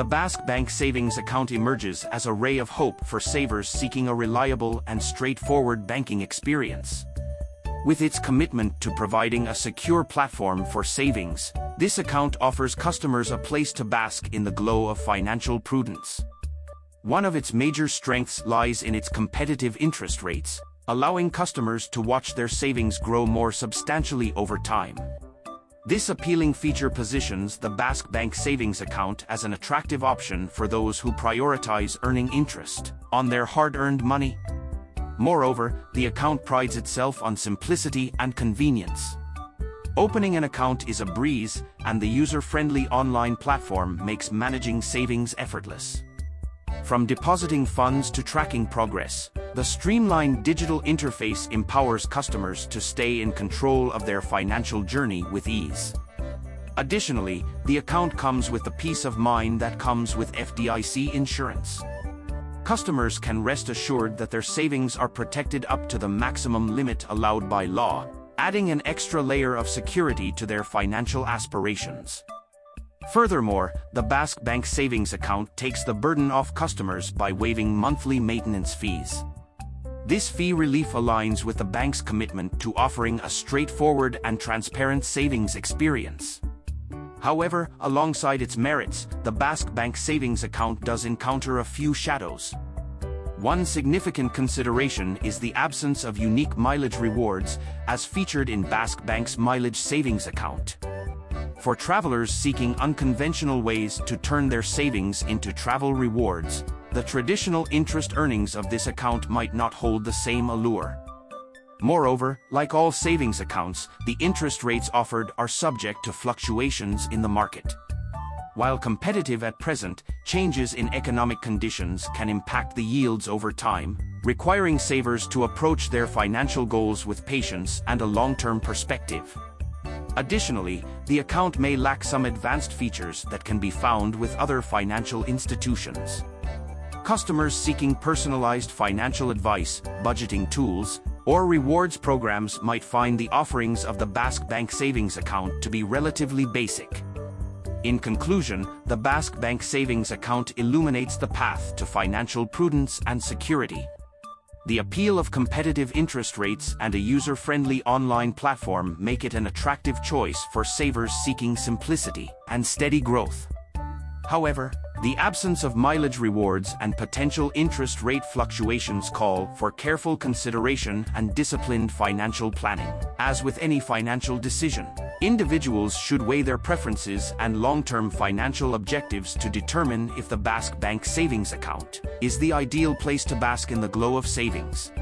the Bask Bank savings account emerges as a ray of hope for savers seeking a reliable and straightforward banking experience. With its commitment to providing a secure platform for savings, this account offers customers a place to bask in the glow of financial prudence. One of its major strengths lies in its competitive interest rates, allowing customers to watch their savings grow more substantially over time. This appealing feature positions the Bask Bank savings account as an attractive option for those who prioritize earning interest on their hard-earned money. Moreover, the account prides itself on simplicity and convenience. Opening an account is a breeze, and the user-friendly online platform makes managing savings effortless. From depositing funds to tracking progress, the streamlined digital interface empowers customers to stay in control of their financial journey with ease. Additionally, the account comes with the peace of mind that comes with FDIC insurance. Customers can rest assured that their savings are protected up to the maximum limit allowed by law, adding an extra layer of security to their financial aspirations. Furthermore, the Bask Bank savings account takes the burden off customers by waiving monthly maintenance fees. This fee relief aligns with the bank's commitment to offering a straightforward and transparent savings experience. However, alongside its merits, the Bask Bank savings account does encounter a few shadows. One significant consideration is the absence of unique mileage rewards, as featured in Bask Bank's mileage savings account. For travelers seeking unconventional ways to turn their savings into travel rewards, the traditional interest earnings of this account might not hold the same allure. Moreover, like all savings accounts, the interest rates offered are subject to fluctuations in the market. While competitive at present, changes in economic conditions can impact the yields over time, requiring savers to approach their financial goals with patience and a long-term perspective. Additionally, the account may lack some advanced features that can be found with other financial institutions. Customers seeking personalized financial advice, budgeting tools, or rewards programs might find the offerings of the Bask Bank savings account to be relatively basic. In conclusion, the Bask Bank savings account illuminates the path to financial prudence and security. The appeal of competitive interest rates and a user-friendly online platform make it an attractive choice for savers seeking simplicity and steady growth. However, the absence of mileage rewards and potential interest rate fluctuations call for careful consideration and disciplined financial planning. As with any financial decision, individuals should weigh their preferences and long-term financial objectives to determine if the Bask Bank savings account is the ideal place to bask in the glow of savings.